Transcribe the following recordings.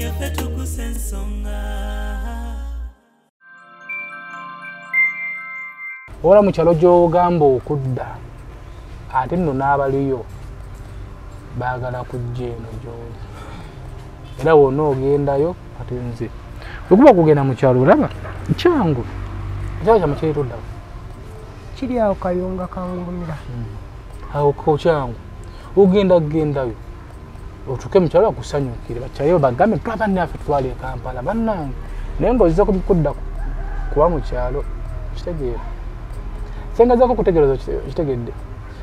yaffe tukusa ensonga ola mu kyalo gy'ogamba okudda ate nno n'abaliyo baagala kujja eno gy'oli. Era wonna ogendayo ate nze. Wekuba kugenda mu kyalo olaba kyangu ekyalo kyamu kirituddawo kiri awo kayunga kangumira. Awo ko kyangu ogenda kugendayo otuke mu kyalo bakusanyukire bakyayo bagambe twaba naffe twala e kampala bannange naye ngaoziza kudda kuba mu kyalo kitegeera. Sengazako kutegereza kitegedde.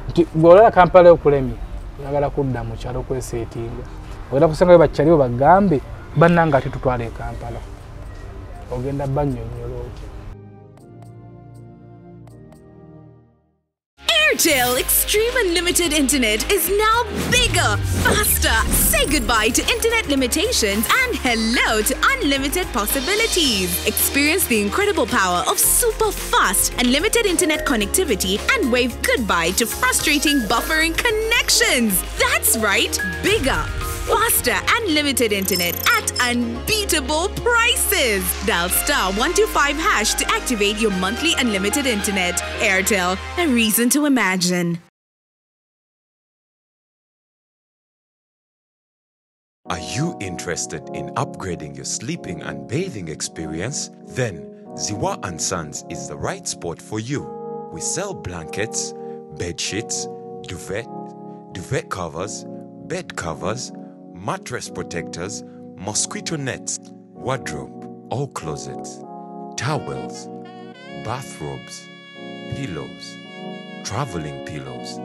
Nti gweolala kampala okulemye oyagala kudda mu kyalo kweseetinga ogenda kusengayo bakyaliwo bagambe bannange ate tutwala e kampala. Ogenda bannyonnyola Airtel Extreme Unlimited Internet is now bigger, faster. Say goodbye to internet limitations and hello to unlimited possibilities. Experience the incredible power of super fast unlimited internet connectivity and wave goodbye to frustrating buffering connections. That's right, bigger, faster and limited internet at unbeatable prices. Dial star 125 hash to activate your monthly unlimited internet. Airtel, a reason to imagine. Are you interested in upgrading your sleeping and bathing experience? Then Ziwa and Sons is the right spot for you. We sell blankets, bed sheets, duvet, duvet covers, bed covers, mattress protectors, mosquito nets, wardrobe, all closets, towels, bathrobes, pillows, traveling pillows,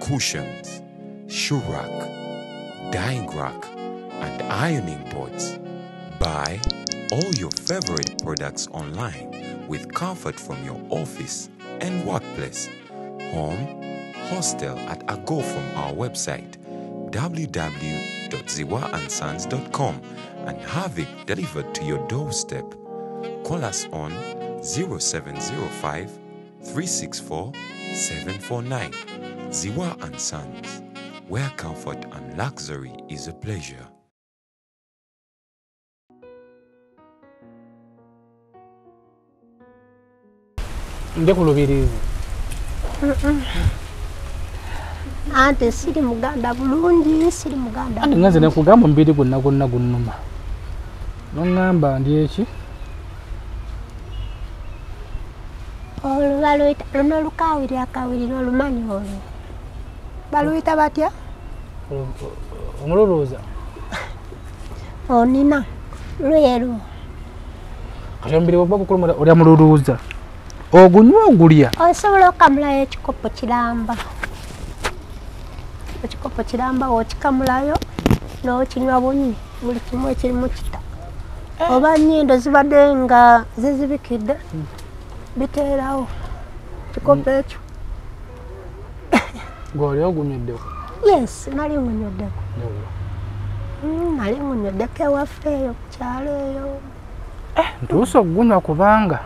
cushions, shoe rack, dyeing rack, and ironing boards. Buy all your favorite products online with comfort from your office and workplace, home, hostel at a go from our website www.ziwaansons.com and have it delivered to your doorstep. Call us on 0705 364 749. Ziwa and Sons, where comfort and luxury is a pleasure. nje ku lubirizi anti siri muganda bulungi siri muganda anti nganze nekugamba omubiri gwonna gwonna gunnuma. Noŋŋamba ndi eki? Olwo baluyita luno lukawiri akawiri olumanyi olwo. Baluyita batya? Omululuuza onina lweru. Kati omubiri bwoba gukulu olya mululuuza ogunywa ogulya? Osobola okamulayo ekikopo kiramba ekikopo kiramba wokikamulayo nokinywa bunywi buli kimu ekirimu kita. Oba nyindo zibadde nga zizibikidde biteerawo. Kikopo ekyo. Gwoli ogunyweddeku yes nali ngunyweddeku Mm, nali ngunyweddeku ewaffe eyo ku kyalo eyo. Ntuusa okugunywa kubanga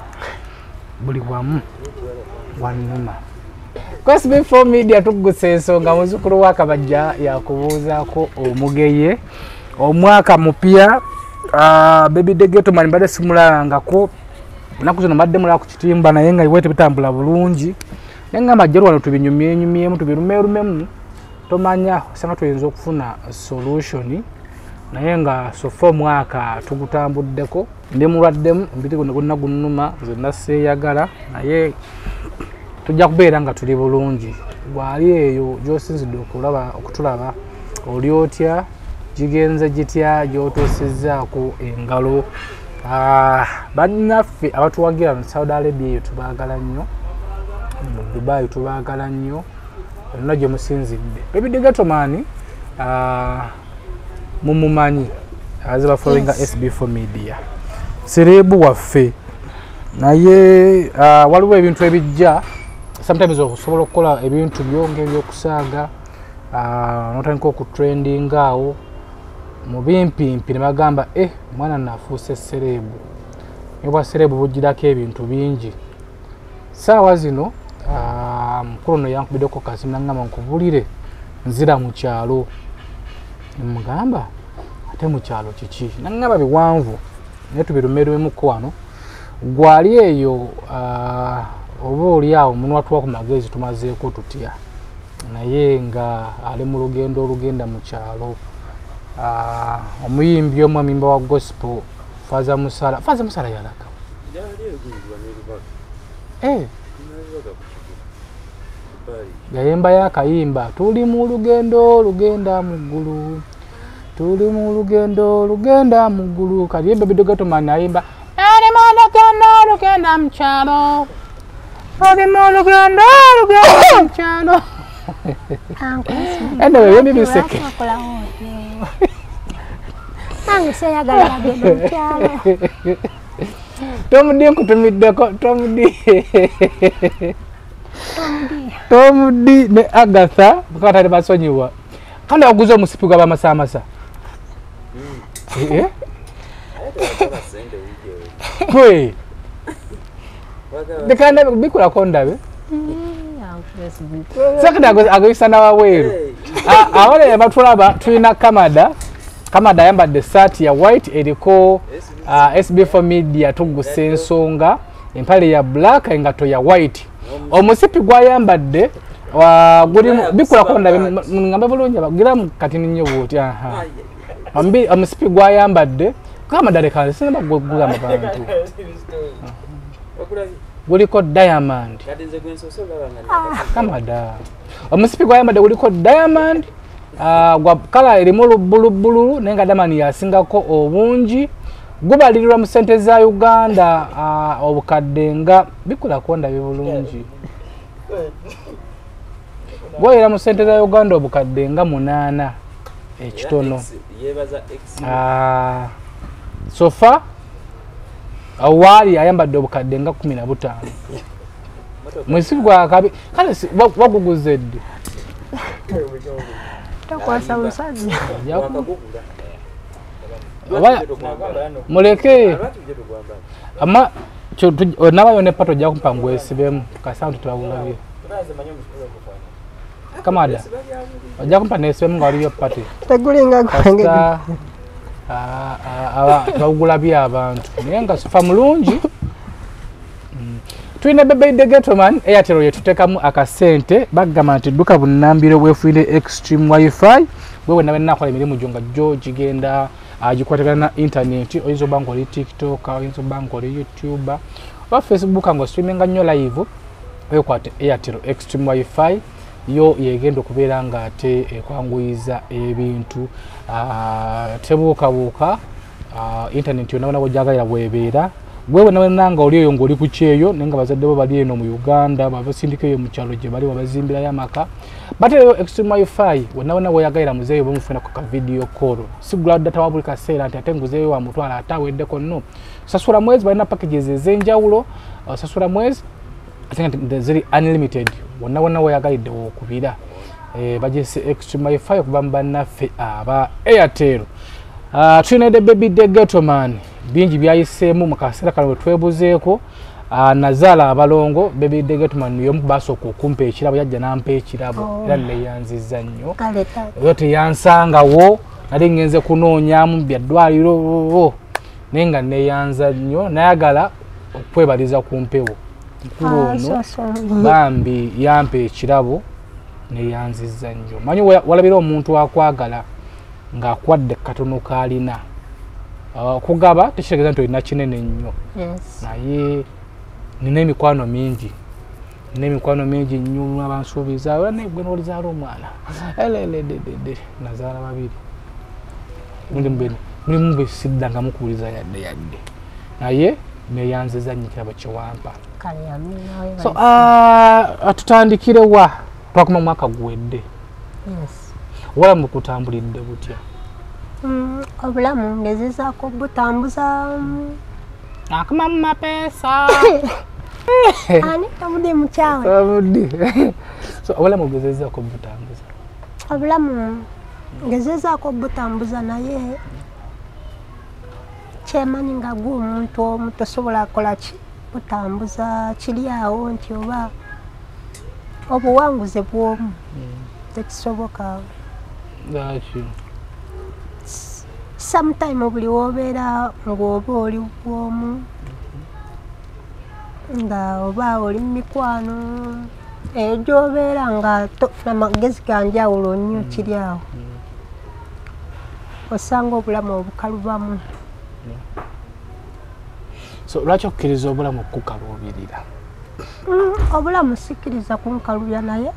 buli wamu wannuma kwesb4 media tugusa ensonga muzukulu wa kabajja yakubuuzaako omugeye. Omwaka mupya bebidegetomani mbadde simulabangako enaku zino mbadde mulaba ku kitimba naye nga iwe tebitambula bulungi. Naye ngamba jjero wano tubinyumyenyumyemu tubirumerumemu tomanya osanga tuyinza okufuna solution. Naye nga sofa omwaka tugutambuddeko. Ndi mulwaddemu omubiri guno gonna gunnuma zenna seeyagala naye tujja kubeera nga tuli bulungi. Gwali eyo gyosinzidde okulaba okutulaba oli otya? Gigenze gitya? Gyotuusizzaako engalo? Ah, bannaffe abatuwagira mu saudi arabia eyo tubaagala nnyo mu dubai tubaagala nnyo yonna gye musinzidde. Bebidegatomani mumumanyi aziba followinga Yes. sb4 media. Serebu waffe. Naye ah, waliwo ebintu ebijja sometimes okusobola okukola ebintu byo ngaebyokusaaga notandika okutrendinga awo. Mu bimpimpi ne bagamba e mwana nafuuse serebu naye bwa serebu bugirako ebintu bingi. Saawa zino ah, mukulu no yankubiddeko kasimu nagamba nkubulire nzira mu kyalo. Nemugamba ate mukyalo kiki? Naŋŋamba biwanvu naye tubirumerwemuko wano. Gwali eyo ah, oba oli awo munwa tuwa ku magezi tumazeeko tutya? Naye nga ali mu lugendo olugenda mu kyalo Ah, omuyimbi omu amimba wa gospel faza musala faza musala yalaga Eh, yayemba yakayimba tuli mu lugendo lugenda mu ggulu tuli mu lugendo lugenda mu ggulu. Kati yemba bidogatomani ayimba ali mu lugendo lugenda mu kyalo oli mu lugendo lugenda mu kyalo Anyway, yembi biseke nange seyagala bagenda mukyalo tomudi nkutumiddeko tomudi tomudi ne agatha mukatale basonyiwa kandi oguza omusipi gwa bamasamasa Eh? Kwe. Ndikanda bikulako ndabe sekati agoyisa n'awaweeru A- awole batulaba tulina kamada kamada ayambadde saati ya white eriko uh, sb4 media tugusa ensonga empale ya black engato ya white omusipi gwayambadde bikulako ndabe ngambe bulungi giramu kati ninyo bwoti aha Ombi- omusipi gwayambadde kamada leka sinaba gugamba bantu guliko diamond. Kamada omusipi gwayambadde guliko diamond ah, gwa kala erimu olubbulubbululu naye nga diamond yasingako obungi. Gubalirirwa mu sente za uganda ah, obukadde nga bikulako ndabi bulungi. Gwoyera mu sente za uganda obukadde nga munaana ekitono. Yebaza x sofa awaali ayambadde obukadde nga kumi na butaano. Mwesipi gwakabi kale waguguza ddi tokwasa musajja muleke. ama nabayo ne pato ojja kumpa ngwesibemu. Kasantu tebabulabye kamada ojja kumpa nesibemu nga waliyo pati. Tegulinga gwange kasita tebagulabye abantu. Naye nga sofa mulungi. Mm. tulina bebeide getoman airtel yetuteekamu akasente bagamba nti dduka bunambiro bwefunire extreme wifi. Bwe wena benakola emirimu gyo nga gyo gigenda ah, gikwatagana na intaneti oyinza oba nga oli tiktok oyinza oba nga oli youtube. Oba facebook nga ostreaminga nnyo live wekwate airtel extreme wifi yo yegenda okubeera nga ate ekwanguyiza ebintu. Ah, tebuukabuuka intaneti yonna wona bwogyagalira bwebeera. Gwewe nawena nga oli eyo ngaoli ku kyeyo naye nga bazadde bo bali eno mu uganda babasindika eyo mu kyalo gye bali babazimbirayo amaka. Batereyo extreme wifi wonna wona weyagalira muzeeyo bamufunako ka video call sigula data wa buli kaseera nti ate nguzeeyo wa mutwala ate aweddeko nno. Sasula mwezi balina packages ez'enjawulo sasula mwezi ziri unlimited. Wonna wonna weyagalidde wokubira eh, bagese extreme wifi okuva mu bannaffe aba airtel. Ah, tulina de baby de getoman bingi byayiseemu mu kaseera kano bwe twebuzeeko. Ah, nazaala abalongo baby de getoman yomu basooka okumpa ekirabo yajja nampa ekirabo. Oh. era neyanziza nnyo. Yo teyansangawo nali ngenze kunoonyamu byaddwaliro naye nga neyanza nnyo nayagala okwebaliza ku mpewo. Mukulu ono bambi yampa ekirabo neyanziza nnyo manyi wa- walabira omuntu akwagala ng'akwadde katono kaalina Ah, okugaba tekitegeeza nti olina kinene nnyo. Naye nina emikwano mingi. Nina emikwano mingi nnyo abansuubiza "Ola naye gwe nolizaala omwana elelededede nazaala babiri. Mulimu bwe siddanga mukubuliza yadde yadde. Naye neyanziza nnyo kyewampa yaminawe so ah, tutandikire wa twakoma mwaka guwedde. Obulamu bukutambulidde butya? Obulamu ngezezaako butambuza mm, akoma mu mapeesa. Ani tamudi mukyawe? Sabudi. so obulamu bugezezaako butambuza? Obulamu ngezezaako butambuza naye kyemanyi nga gwe omuntu omu tosobola kukola ki? Butambuza kiri awo nti oba obuwanguze bw'omu. Tekisoboka lwaki? Sometime buli wobeera ng'oba oli bwomu nga oba oli mu mikwano eyo gyobeera nga tofuna magezi ganjawulo nnyo kiri awo. Osanga obulamu obukalubamu so lwaki okkiriza obulamu okukaluubirira Mm, obulamu sikkiriza kunkalubya naye.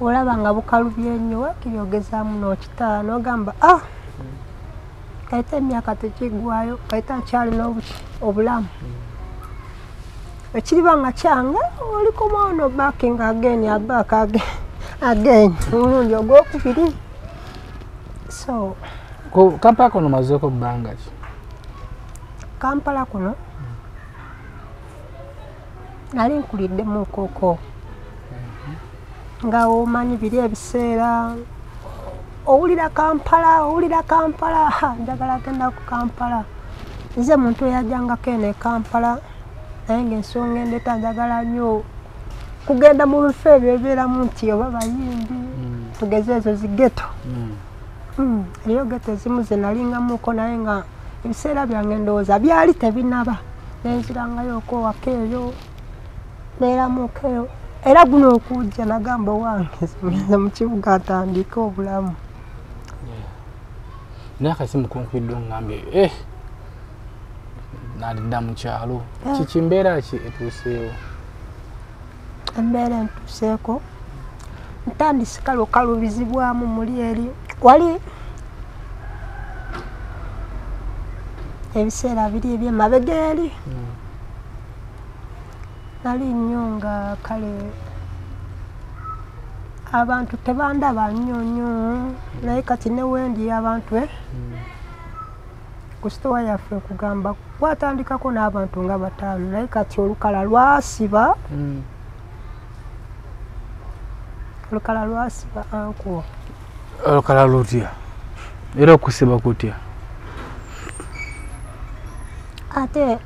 Olaba nga bukalubye nnyo wakiri ogezaamu n'okitaala n'ogamba ah kaita emyaka tekigwayo kaita akyalina obuki obulamu. Ekiriba nga kyange olikoma ono backing again aback again omulundi ogwokubiri. So kampala kono mazeeko bbanga ki? Kampala kuno nali nkulidde koko nga omanyi biri ebiseera. Owulira kampala owulira kampala. Njagala genda ku kampala. Nze muntu eyajjangako eno e kampala naye ngaensonga endeeta njagala nnyo. Kugenda mu bifo ebyo ebibeeramu nti oba bayimbi tugeze ezo zigeto Mm, eriyo geto ezimu ze nalingamuko naye nga ebiseera byange ndowooza byali tebinaba. Nenzirangayo okwowaka eyo neeramuko eyo era guno okujja nagamba owange ngeze mu kibuga atandike obulamu. Naye akasimu kunkwidde oŋŋambye eh nalidda mu kyalo. Kiki mbeera ki etuuseewo? Embeera entuuseeko. Ntandise kale okalubizibwamu muli eri wali ebiseera biri ebyemabega eri nali nnyo nga kale abantu tebandaba nnyo nnyo. Naye kati ne wendi abantu e ku sitowa yaffe kugamba kwatandikako n'abantu nga bataano. Naye kati olukala lwasiba. Olukala lwasiba ankuwo olukala lutya? Era okusiba kutya? Ate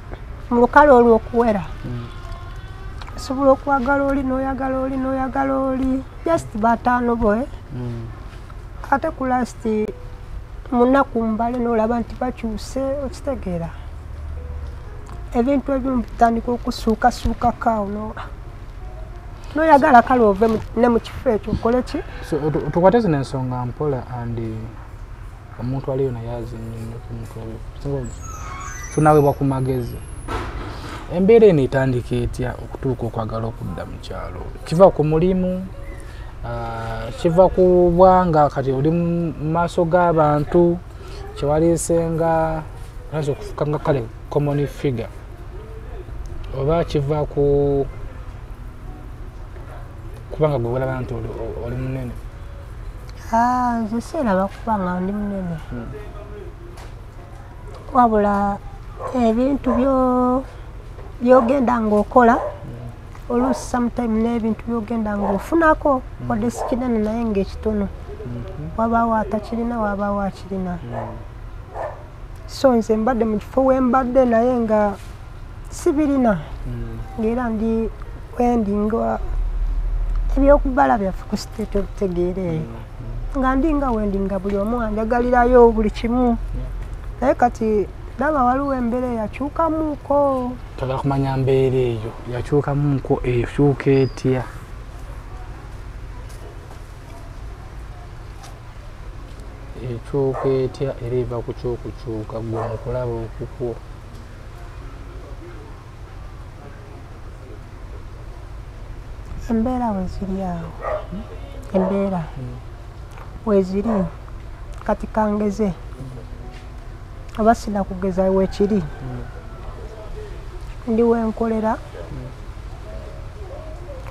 mu lukala olwokuwera osobola okwagala oli n'oyagala oli n'oyagala oli. Just bataano bwe ate ku lasti munaku mbale n'olaba nti bakyuse okitegeera. Ebintu ebimu bitandika okusuukasuukako awo no- n'oyagala kale ove ne mu kifo ekyo okole ki? Tukwate zino ensonga mpola andi omuntu aliyo naye azinnyo ku muntu oyo Singa tunaweebwa ku magezi embeera eno etandika etya okutuuka okwagala okudda mu kyalo? Kiva ku mulimu kiva ku bwanga kati oli mu maaso g'abantu kyewaliisenga oyinza okufuuka nga kale common figure oba kiva ku kubanga gwe olaba nti oli- munene? Ah, nze seeraba kuba nga ndi munene. Wabula ebintu byo- byogenda ng'okola oluusi sometime n'ebintu byogenda ng'ofunako wadde si kinene naye ng'ekitono. Wabaawo atakirina wabaawo akirina. So nze mbadde mu kifo wembadde naye nga sibirina. Ng'era ndi wendi nga ebyokubala byaffe ku siteeti obutegeera eyo nga ndi nga wendi nga buli omu anjagalirayo buli kimu. Naye kati ndaba waliwo embeera eyakyukamuuko togala kumanya mbeera eyo. Yakyukamuko ekyuka etya? Ekyuka etya? Era eva ku kyokukyuka gwe mukulaba okukwo. Embeera weziri awo. Embeera. Weziri. Kati kangeze oba sina kugeza wekiri ndi wenkolera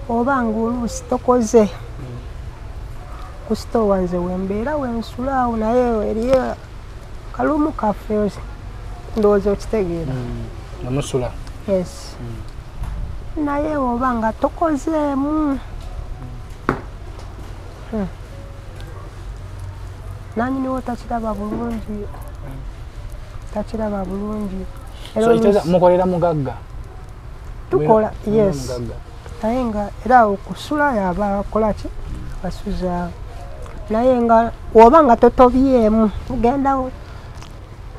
oba nga oluusi tokoze ku sitowa nze wembeera wensula awo naye eriyo kalumu kaffe ndowooza okitegeera. Namusula yes. Naye oba nga tokozeemu. Hmm. nanyiniwo takiraba bulungi takiraba bulungi. Mukolera mugagga? Tukola yes. naye nga era okusula yaba akola ki? Basuza. Naye nga woba nga totobyemu ugenda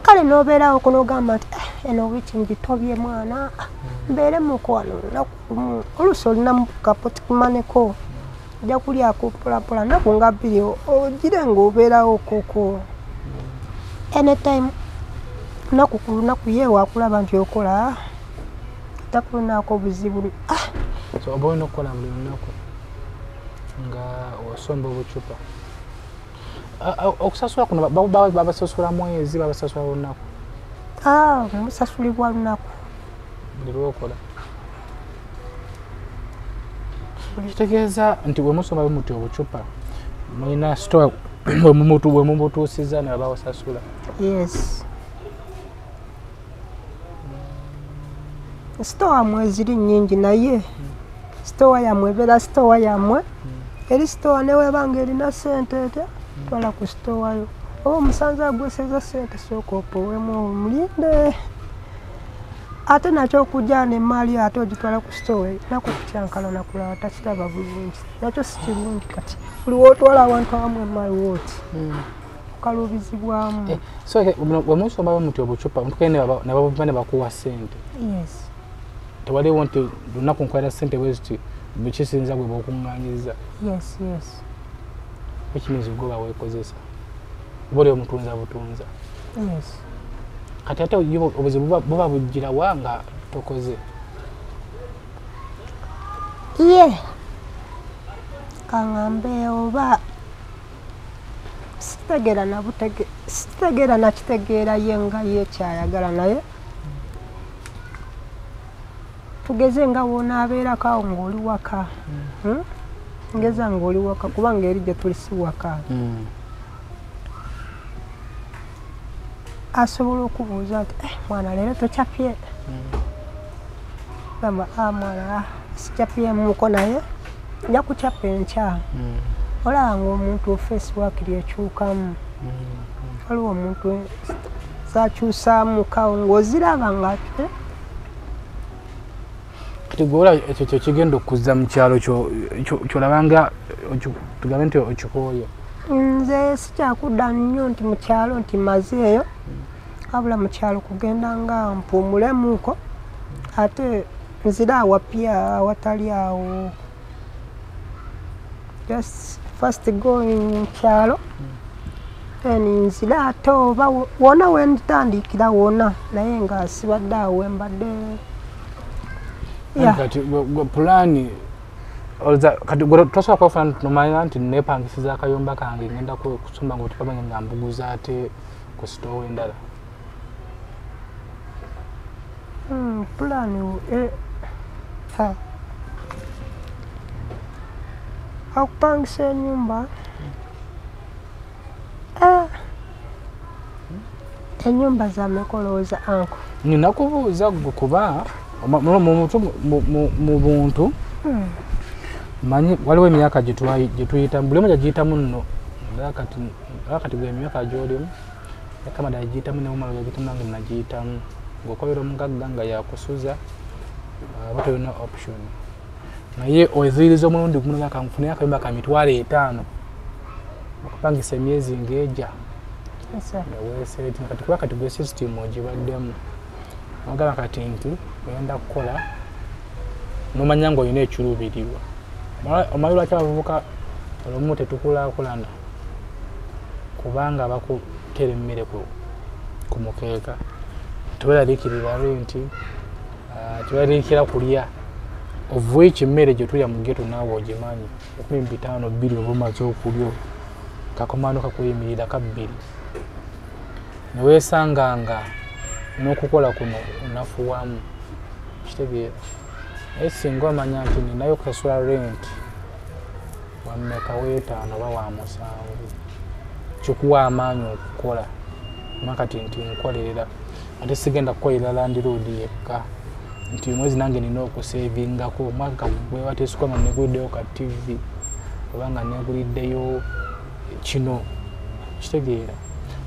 kale nobeerawo kunogamba nti "Eh, eno wiiki ngitobye mwana Ah, mbeere mukwano lunaku lumu oluusi olinamu kapoti kumaneko ojja kulyako mpolampola naku nga bbiri o- ogire ngaobeerawo koko. Anytime lunaku ku lunaku ye wakulaba nti okola takulinako buzibu Ah, so oba olina okukola buli lunaku nga osomba obucupa. Okusasula kuno ba- ba- babasasula mwezi babasasula lunaku? Ah, musasulibwa lunaku. Buli lwokola kitegeeza nti bwemusomba bwemuti obucupa mulina store bwemubutuusiza ne babawasasula yes sitowa yammwe ziri nyingi naye. Sitowa yammwe ebeera sitowa yammwe. Eri sitowa newebanga erina sente etya? Twala ku sitowayo. Oba omusanze agweseza sente sooka opowemu omulinde. Ate nakyo okujja nemaali ate ogitwala ku sitowa naku kukyankala nakulaba takiraba bulungi. Nakyo si kirungi kati. Buli wootwala awantu awamu emaali wooti okalubizibwamu Eh, so buno bwemusomba bwemuti obucupa mutukene ne babuma ne bakuwa sente yes tewaliwo nti lunaku nkwata sente bweziti bukisinza bwe bwokuŋŋanyiza yes yes. Ekimizi goba weekozesa oba oli omutunza butunza. Yes. Kati ate obuzibu buba- buba bugirawa nga tokoze? Ye kaŋambe oba sitegeera nakitegeera ye nga ye kyayagala naye tugeze nga wonaabeerako awo ng'oli waka. Hmm? ngeza ng'oli waka kubanga eri gye tuli si waka. Asobola okubuuza nti "Eh, mwana leero tokyapye? Gamba "Ah, mwana sikyapyemuko naye. Nja kukyapa enkya. Olaba ngaomuntu ofeesiwaki lyekyukamu waliwo omuntu zakyusaamukawo ng'oziraba nga gweola ekyo kyekigenda okuzza mu kyalo kyo- kyo- kyolabanga tugambe nti okikooye nze sikyakudda nnyo nti mu kyalo nti maze eyo wabula mu kyalo kugenda nga mpumulemuko ate nzira awapya awatali awo just first going mu kyalo nzira ate oba wo- wona wenditandikira wona naye nga sibadde awo wembadde. Kati gwe- pulaani kati tosobola kwefuna nomanya nti nepangisiza akayumba kange ngenda ku- kusumba nga otupa bange nga mbuguza ate ku sitoowa endala. Hmm, eh, ha. okupangisa enyumba enyumba zamekolooza anko nina kubuuza gwe kuba mu- buntu Hmm. manyi waliwo emyaka gye twayi- gye tuyitamu buli omu gyagiyitamu nno Era kati era kati gwe emyaka gyolimu yakamada yagiyitamu newumala yagiyitamu nange nagiyitamu ng'okobera omugagga nga yakusuza aba tolina option naye oziyiriza omulundi gumu kanfune akayumba ka mitwalo etaano okupangisa emyezi ng'egya Esa. nga weeseeti kati kuba kati gwe system ogibaddemu ogamba kati nti oyenda kukola nomanya ngaolina ekiruubirirwa. Omala- omanyi lwaki abavubuka olumu tetukulaakulana? Kubanga bakutera emmere ku mukeeka. Teweraliikirira renti ah, teweraliikira kulya. Ovuwa ekimmere gye tulya mu geto naawe ogimanyi. Ekumi bitaano bbiri oba omaze okulya kakomando kakuyimirira kabbiri neweesanganga n'okukola kuno onafuwamu kitegeera naye singa omanya nti ninayo okusasula rent wammeka weetaano oba wa musanvu kikuwa amaanyi okukola makati nti nkolerera ate sigenda kukolerera landiroodi yekka nti omwezi nange nina okuseevingako omwaka gwewateesikama neguliddeyo ka tv obanga neguliddeyo kino kitegeera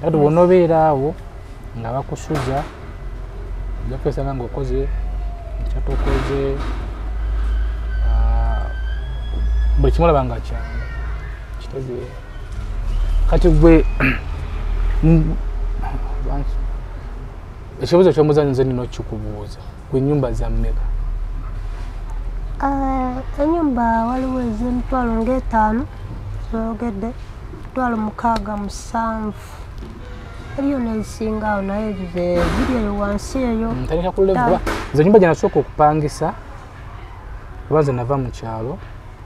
kati bwona obeera awo nga bakusuza jakwesanga nga okoze kyatokoze buli kimu olaba nga kyangu kitegeera kati gwe m- ekibuuzo kyomuzanyo nze nina okikubuuza gwe nyumba za mmeka? Ah, enyumba waliwo ez'emitwalo ng'etaano zoogedde mitwalo mukaaga musanvu eriyo nezisingawo naye ze- ziri eyo wansi eyo ntandika kulevuba nze nyumba gyenasooka okupangisa kuba nze nava mu kyalo.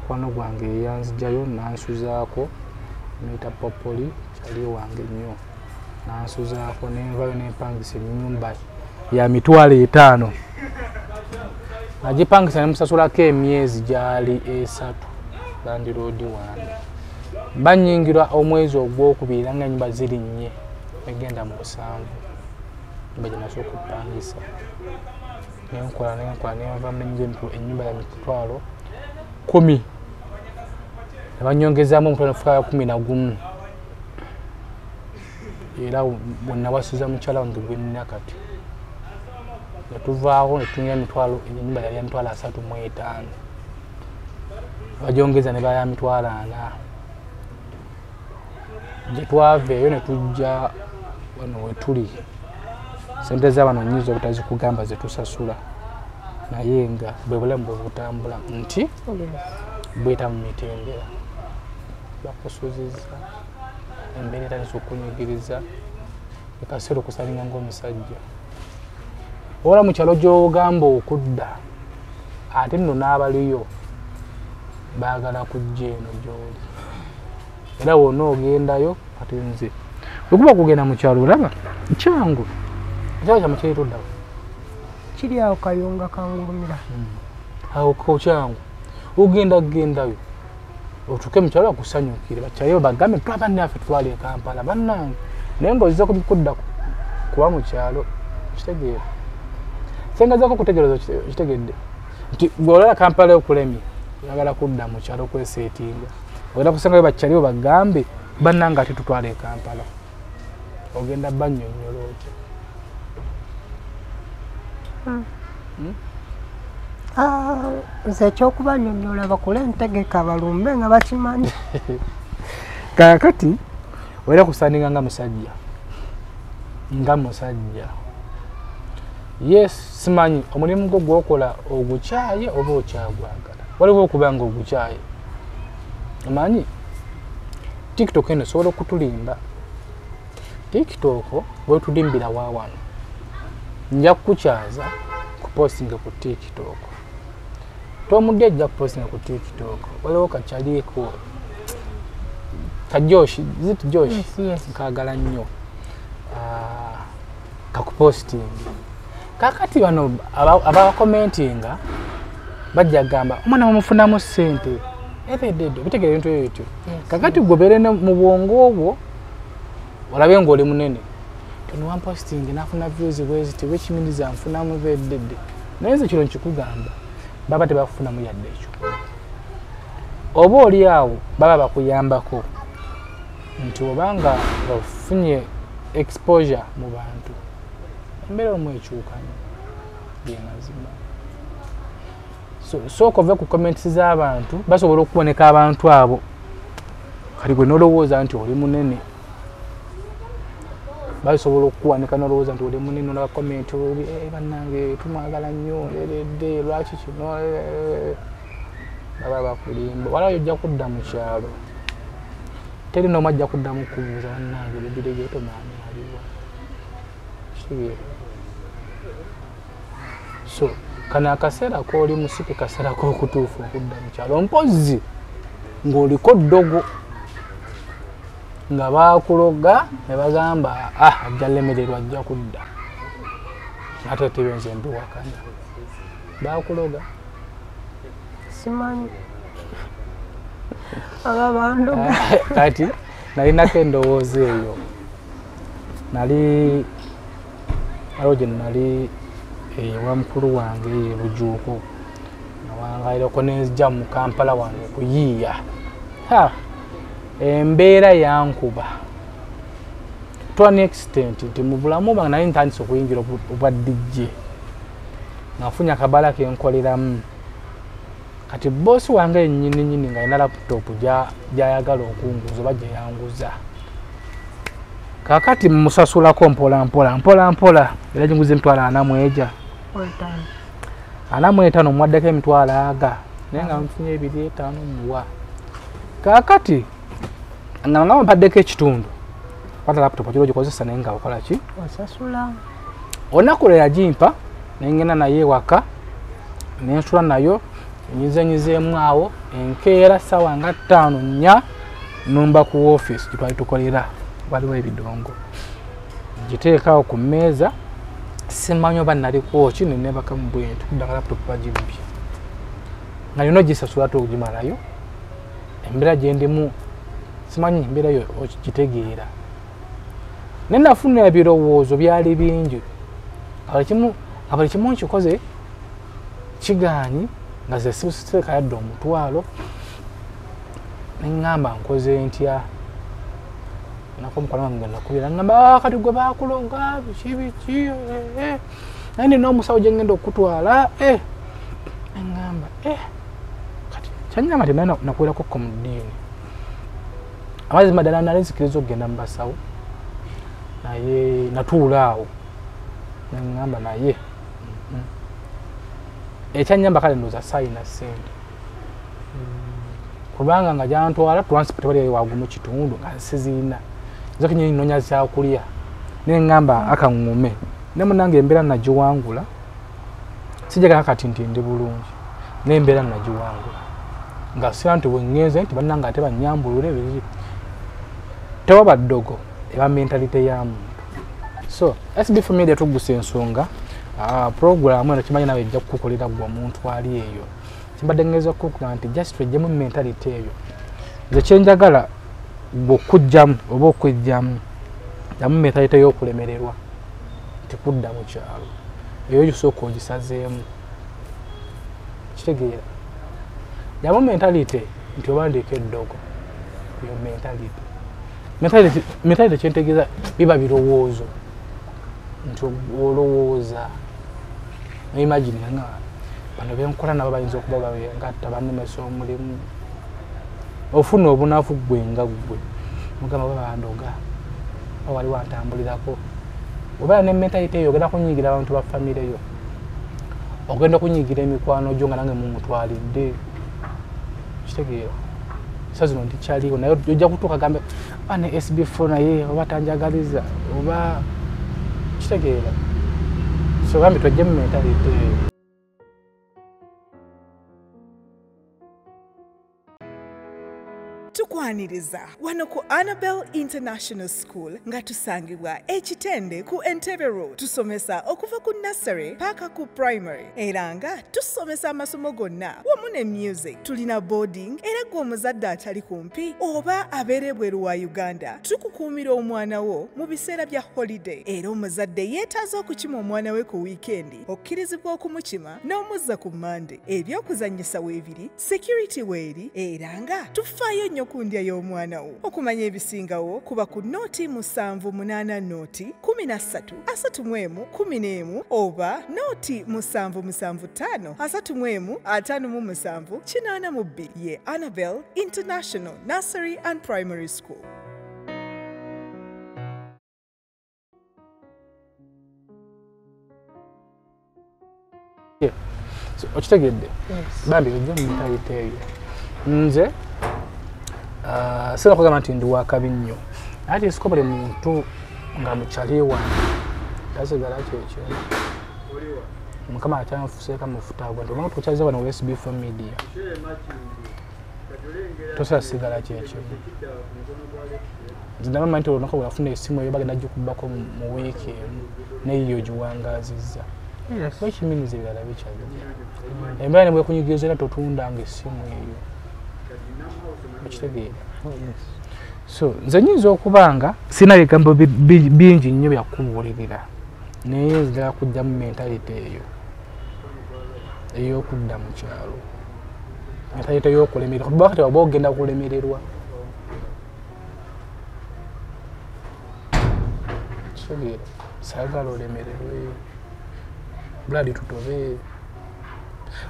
Kwano gwange eyanzijayo nansuzaako. Neyita popoli kyali wange nnyo. Nansuzaako nenvayo nempangisa enyumba ya mitwalo etaano. Nagipangisa nemusasulako emyezi gyali esatu bandiroodi wange banyingira omwezi ogwokubiri era nga enyumba ziri nnye egenda mu busanvu nyumba gyenasooka okupangisa nenkola nenkola nenva enyumba ya mitwalo kumi. Nebanyongezamu omutwalo nefuka kumi na gumu era bwenawasiza mukyala wange gwenina kati netuvaawo netunya mitwalo enyumba yali ya mitwalo asatu mu etaano bajongeza ne baya mitwalo ana gyetwava eyo netujja wano wetuli sente zabano nyinza obutazikugamba zetusasula naye nga bwe bulamu bwe butambula nti bweta mu mitendera bakusuziza embeera etandisa okunyigiriza ekaseera okusalinga ngaomusajja owola mu kyalo gyogamba okudda ate nno n'abaliyo baagala kujja eno gyoli. Era wonna ogendayo ate nze wekuba kugenda mu kyalo olaba kyangu. Ekyalo kyamu kirituddawo kiri awo kayunga kangulumira. Awo ko kyangu. Ogenda gendayo. Otuke mukyalo bakusanyukire bakyaleyo bagambe twaba naffe tutwala e kampala bannange. Naye ngaoziza kudda kuba mukyalo kitegeera sengazako kutegeereza kitegedde. Nti gweolala kampala okulemye oyagala kudda mukyalo kweseetinga. Ogenda kusengayo bakyaliyo bagambe bannange ate tutwala e kampala ogenda bannyonnyola otyo Ah, nze ekyokubanyonnyola bakule entegeka balumbe nga bakimanyi kakati oera kusandinga nga musajja. Nga musajja. Yes simanyi omulimu gwo gwokola ogukyaye oba okyagwagala? Waliwo okuba nga ogukyaye omanyi? Tiktok eno osobola okutulimba tiktok bwetulimbira wawano nja kukukyaza kupostinga ku tiktok tomudde ajja kupostinga ku tiktok waliwo kakyaliiko kajoshi zit yes. nkagala nnyo. Ah, kakupostingi kakati bano aba- abakomentinga bajja gamba omwana bamufunamu sente ereddedo bitegera ebintu ebyo bityo. Kakati gobere mu bwongo obwo olabe ngaoli munene. Tonowampostingi nafuna views bweziti wekiminiza nfunamu beddedde naye nze kino nkikugamba baba tebakufunamu yadde ekyo oba oli awo baba bakuyambako. Nti obanga ofunye exposure mu bantu. Embeera omu ekyukanyo byemazima So- sooka ove ku comments z'abantu basobola okuboneka abantu abo. Kati gwe nolowooza nti oli munene basobola okuwanika nolowooza nti oli munene olaba comment oli "Eh, bannange tumwagala nnyo leredde lwaki kino? Eh." baba bakulimba. Walayo ojja kudda mu kyalo. Teri n'omu ajja kuddamu kubuuza bannange bebiregeto maani aliwa kitegeera so kano akaseera kooli musike kaseera k'okutuufu okudda mu kyalo. Mpozi ng'oliko ddogo nga bakuloga ne bagamba ah ajja lemererwa ajja kudda. Ate tebenze mbiwakanya bakuloga. Simanyi. Aba bandoga kati nalinako endowooza eyo. Nali aliwo gye nali ewa mukulu wange ye bujuuko nawangaireko nenzija mu kampala wano okuyiiya ha embeera yankuba. To an extent nti mu bulamu bwange nali ntandise okuyingira obwa dijje nga nfunye akabala kenkoleramu kati boosi wange yennyini nyini nga alina laputopu gyayagala okunguza oba gye yanguza kakati musasulako mpola mpola mpola mpola era jinguza emitwalo ana mweja wetaano ana mu etaano mwaddeko emitwalo aga naye nga nfunye ebiri etaano muwa kakati nga mpaddeko ekitundu. Kwata laputopu kiro gikozesa naye nga okola ki? Osasula. Olunaku lwe yagimpa nengenda naye ewaka nensula nayo nyizenyizeemu awo enkeera sawa nga ttaano nnya numba ku woofiisi gyetwali tukolera. Waliwo ebidongo. Giteekaawo ku mmeeza simanyi oba naliko ki nenebaka mu bwentu kuddanga laputopu bagibbye nga yona ogisasula te ogimalayo embeera gyendimu simanyi embeera yo okitegeera naye nafuna ebirowoozo byali bingi. Nga buli kimu nkikoze kigaanyi nga ze siteeka yadde omutwalo. Neŋŋamba nkoze ntya? Nako omukola wange nakubira ŋŋamba kati gwe bakulonga biki biki eh, eh. naye nina omusawo gye ŋŋenda okutwala eh." neŋŋamba kati kyanyamba ti naye nakuwerako ko mu ddiini amazima ddala nali nzikiriza okugenda mu basawo. Naye natuula awo. Neŋŋamba naye. Mhm. ekyanyamba kale ndoza saayina sente kubanga nga gyantwala transport bali wagumu kitundu nga siziina nze kenyini nonya zyakulya neŋŋamba akaŋŋume ne munange embeera nagiwangula sijagala kati nti ndi bulungi. Nembeera nagiwangula. Nga sira nti bweŋŋenze nti bannange ate banyambulule biri tewaba ddogo eba mentalite ya muntu. So sbf media tuggusa ensonga ah, program eno kimanyi nawe ejja kukukolera gwe omuntu ali eyo. Kimbadde ngeza okukugamba nti just twejjemu mentality eyo. Nze kyenjagala gwe okujjamu oba okwejjamu jamu mentalite y'okulemererwa nti kudda mu kyalo. Eyo gisooka ogisazeemu kitegeera. Jamu mentalite nti oba ndika eddogo eyo mentalite mentality kyentegeeza biba birowoozo. Nti olowooza imagine nga bano benkola nabo bayinza okuba babengatta banemesa omulimu. Ofuna obunafu gwenga gwe mugamba babandoga bawali wantambulirako. Obeera ne mentality eyo ogenda kunyigira abantu ba famire yo ogenda kunyigira emikwano gyo nga nange mumutwalidde. Kitegeera. Sa zino ndikyaliwo naye ojja kutuuka gambe oba ne sb4 naye oba tanjagaliza oba kitegeera. So gambe twajje mu mentality eyo tukwaniriza wano ku annabel international school nga tusangibwa ekitende ku entebe road tusomesa okuva ku nursery paka ku primary. Era nga tusomesa amasomo gonna. Wamu ne music. Tulina boarding era gwe omuzadde atali kumpi oba abeera ebweru wa uganda tukukuumira omwana wo mu biseera bya holiday. Era omuzadde yeetaaza okukima omwana we ku wiikendi okkirizibwa okumukima n'omuzza ku mande ebyokuzannyisa weebiri security weeri era nga tufaayo nnyo ku ndya y'omwana wo okumanya ebisingawo kuba ku nooti musanvu munaana nooti kumi na ssatu asatu mu emu kumi n'emu oba nooti musanvu musanvu ttaano asatu mu emu ataano mu musanvu kinaana mu bbiri ye annabel international nursery and primary school. So, okitegedde bambi ojja mu mentality eyo nze ah, sina kugamba nti ndi wakabi nnyo. Naye ati esiko buli muntu nga mukyali wange tasigala kyekyo mukama akyanfuseeka mufuta gwa nti obanga tukukyaliza wano usb for media tosala sigala kyekyo nze ndabama nti olunaku bwafuna esimu eyo bagenda gikubako mu wiiki emu neyiyo giwangazizza ekiminiza ebirala bikyajja embeera nebwekunyigiriza era totundanga essimu eyo okitegeera so nze nyinza okuba nga sirina bigambo bi- bi- bingi nnyo byakubuulirira naye nzira kujjamu mentality eyo ey'okudda mu kyalo. Mentality y'okulemererwa kuba kati oba ogenda kulemererwa. Kitegeera saagala olemererwe. Buladi tutobe.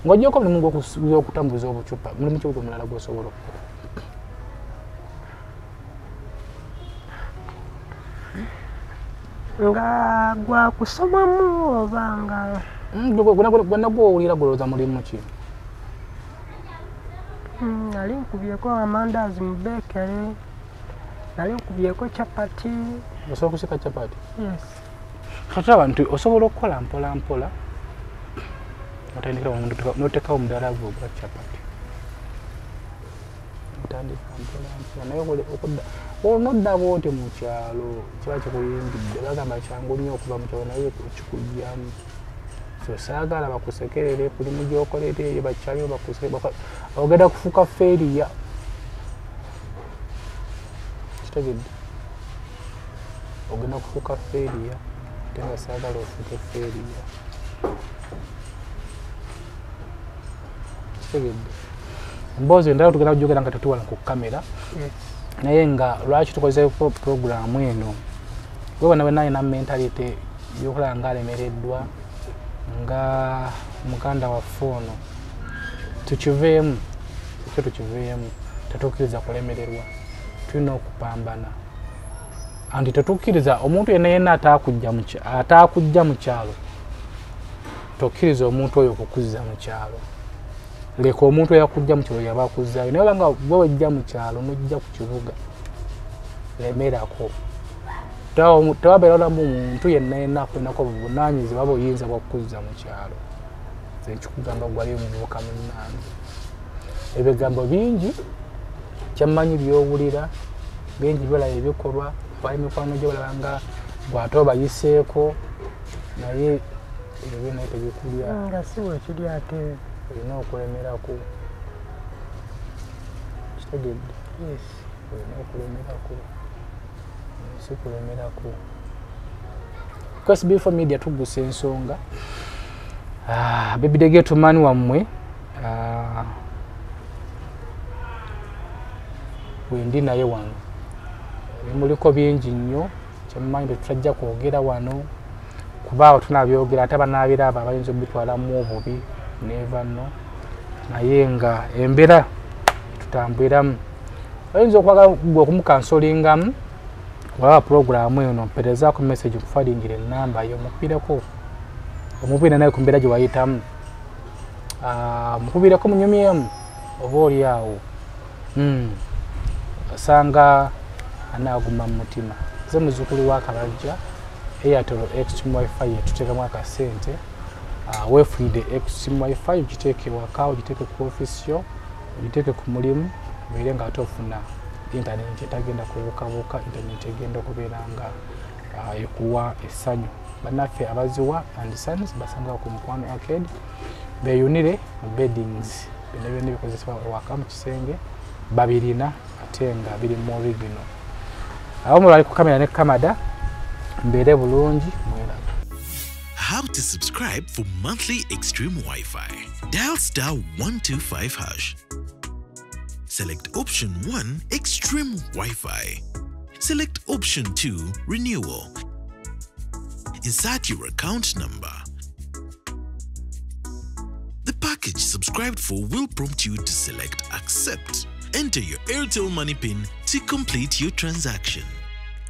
Ng'ojjako omulimu gw'okutambuza obucupa mulimu ki gwe mulala gw'osobola okukola nga gwa kusomamu oba nga Mm, gwe- gwe- gwe- gwonna gwowulira gulowooza mulimu ki? Mm, nali nkubyeko amandaazi mu bekere nali nkubyeko capati. Osobola okusika capati? Yes. Kataba nti osobola okukola mpola mpola otandikira notekawo omudala gwe ogwa capati. Otandika mpola mpola naye okudda onodda bwoti mu kyalo kiba kikuyimbidde bagamba kyangu nnyo okuva mu kyalo naye kikugyamu so saagala bakusekerere kulimu gyokoleeteeyo bakyaliyo ogenda kufuuka feeriya kitegedde? Ogenda kufuuka feeriya ate nga saagala ofuuke feeriya kitegedde? Emboozi endala tugenda kujogera nga tetuwala ku kamera. Yes naye nga lwaki tukozeeko puroguramu eno? Gwe wona wena alina mentalite yokulaba nga alemereddwa nga muganda waffe ono. Tukiveemu ekyo tukiveemu tetukkiriza kulemererwa tulina okupambana. Anti tetukkiriza omuntu yenna yenna atakujja mu kyalo tokkiriza omuntu oyo okukuzza mu kyalo leka omuntu eyakujja mu kyalo yaba akuzzaayo naye obanga gwe wejja mu kyalo nojja ku kibuga lemerako. Tewa- tewabeeramu muntu yenna yenna akulinako obuvunaanyizibwa buyinza bwakukuzza mu kyalo. Nze nkikugamba gwali omuvubuka munnange. Ebigambo bingi kyammanyi byowulira bingi byolaba ebikolwa abali mikwano gye balaba nga gwate obayiseeko naye ebyo naye tebikulya. Nga si wekiri ate olina okulemerako kitegedde? Yes. Olina okulemerako si kulemerako ksb for media tugusa ensonga Ah, bebidegeto mani wammwe ah, wendi naye wano. Bimuliko bingi nnyo kyemmanyi tetutajja kwogera wano kuba awo tunabyogera ate banaabira abo abayinza obitwalamu obubi neva nno. Naye nga embeera tutambuliramu oyinza okwagala okumukansolingamu waba puroguramu eno mperezaako message kufalingira enamba yo mukubireko omubira naye ku mbeera gye wayitamu. Mukubireko munyumyemu oba oli awo? Mm. osanga anaaguma mu mutima. Ze muzukulu wa kabajja airtel extreme wifi yetuteekamu akasente Ah, weefuide extreme wifi ogiteeke ewaka ogiteeke ku ofisi yo ogiteeke ku mulimu obeere nga ate ofuna internet etagenda kubukabuka internet egenda okubeera nga ah, ekuwa essanyu. Bannaffe abaziwa and sons basanga ku mukwano arcade beyunire mu beddings. Byonna byonna bikozesebwa ewaka mu kisenge babirina ate nga biri mu original. Abo mulali ku kamera ne kamada mbeere bulungi mweraga How to subscribe for monthly Extreme Wi-Fi. Dial star 125 hash. Select option 1 Extreme Wi-Fi. Select option 2 Renewal. Insert your account number. The package subscribed for will prompt you to select Accept. Enter your Airtel Money PIN to complete your transaction.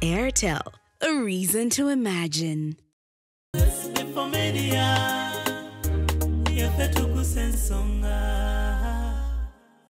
Airtel, a reason to imagine. Media, yaffe tukusa ensonga